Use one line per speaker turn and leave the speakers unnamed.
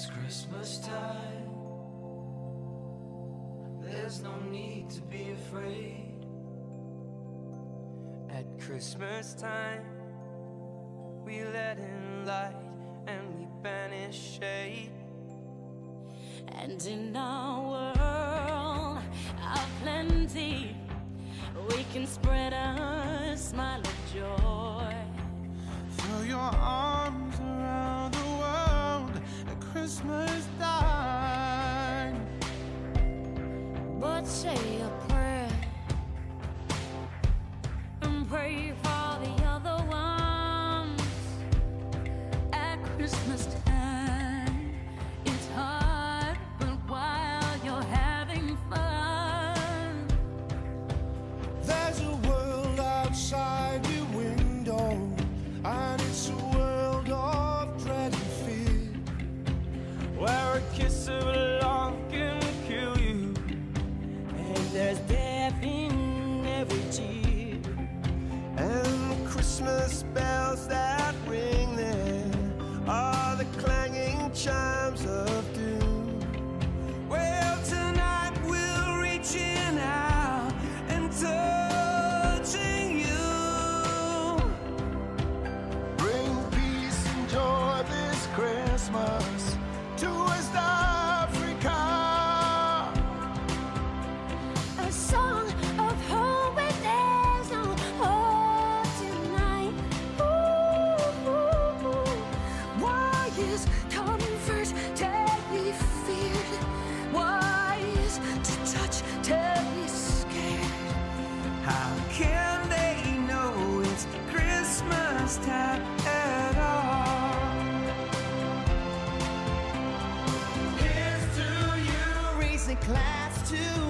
It's Christmas time. There's no need to be afraid. At Christmas time, we let in light and we banish shade.
And in our world of plenty, we can spread a smile of joy
through your arms. Christmas
all. Here's to you, class to